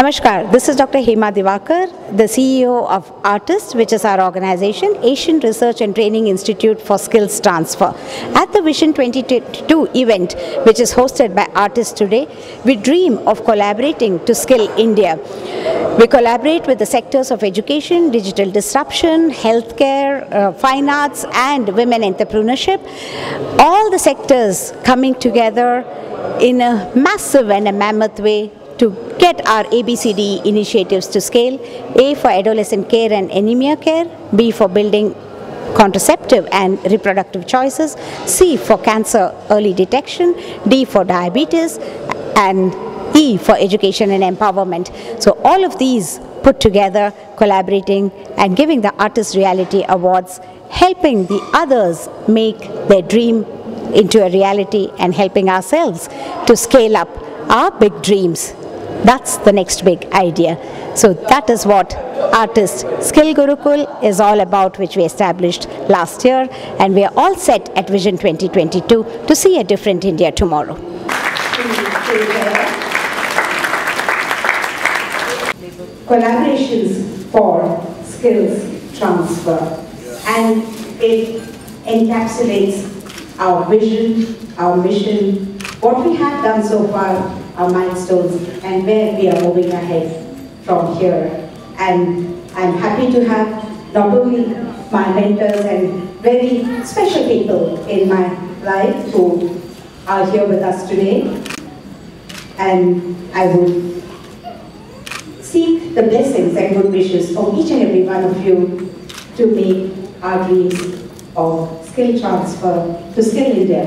Namaskar, this is Dr. Hema Divakar, the CEO of Artist, which is our organization, Asian Research and Training Institute for Skills Transfer. At the Vision 2022 event, which is hosted by Artist today, we dream of collaborating to skill India. We collaborate with the sectors of education, digital disruption, healthcare, uh, fine arts, and women entrepreneurship. All the sectors coming together in a massive and a mammoth way to get our ABCD initiatives to scale. A for adolescent care and anemia care, B for building contraceptive and reproductive choices, C for cancer early detection, D for diabetes, and E for education and empowerment. So all of these put together, collaborating and giving the Artist Reality Awards, helping the others make their dream into a reality and helping ourselves to scale up our big dreams that's the next big idea. So that is what Artist Skill Gurukul is all about, which we established last year. And we are all set at Vision 2022 to see a different India tomorrow. Collaborations for skills transfer. And it encapsulates our vision, our mission, what we have done so far our milestones and where we are moving ahead from here. And I'm happy to have not only my mentors and very special people in my life who are here with us today. And I would seek the blessings and good wishes of each and every one of you to make our dreams of skill transfer to Skill India.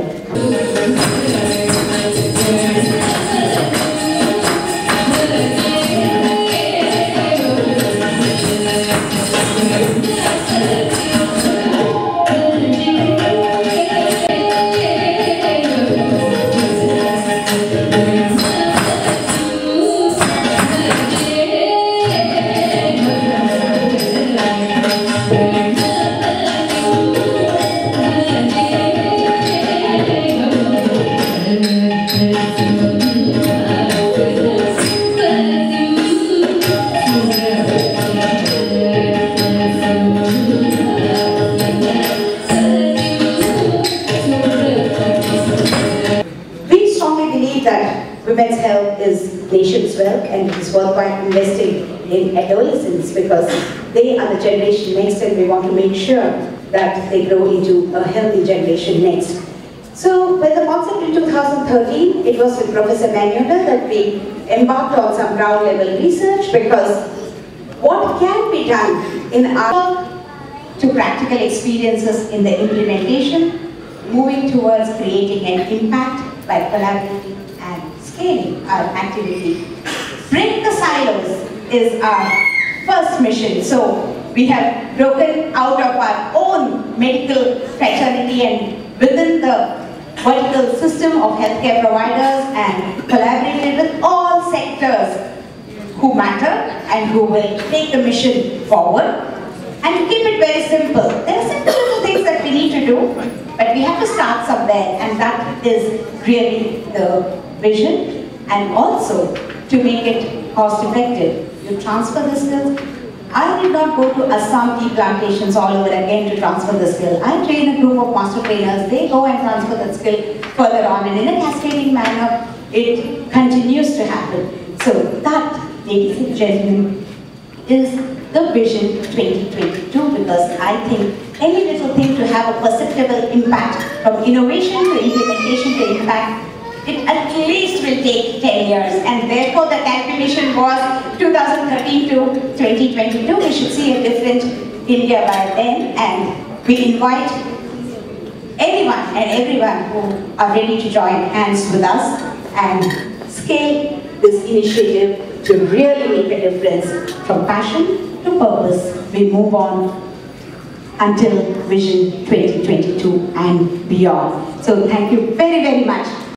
Women's health is nation's wealth and it is worthwhile investing in adolescents because they are the generation next and we want to make sure that they grow into a healthy generation next. So with the concept in 2013, it was with Professor Manuela that we embarked on some ground level research because what can be done in our to practical experiences in the implementation, moving towards creating an impact by collaborating our activity. Break the silos is our first mission. So we have broken out of our own medical fraternity and within the vertical system of healthcare providers and collaborated with all sectors who matter and who will take the mission forward. And keep it very simple, there are simple little things that we need to do, but we have to start somewhere, and that is really the vision. And also, to make it cost effective, you transfer the skills. I did not go to Assam tea plantations all over again to transfer the skill. I train a group of master trainers, they go and transfer the skill further on, and in a cascading manner, it continues to happen. So that, ladies and gentlemen, is the Vision 2022 because I think any little thing to have a perceptible impact from innovation to implementation to impact, it at least will take 10 years and therefore the calculation was 2013 to 2022. We should see a different India by then and we invite anyone and everyone who are ready to join hands with us and scale this initiative to really make a difference from passion to purpose. We move on until Vision 2022 and beyond. So thank you very, very much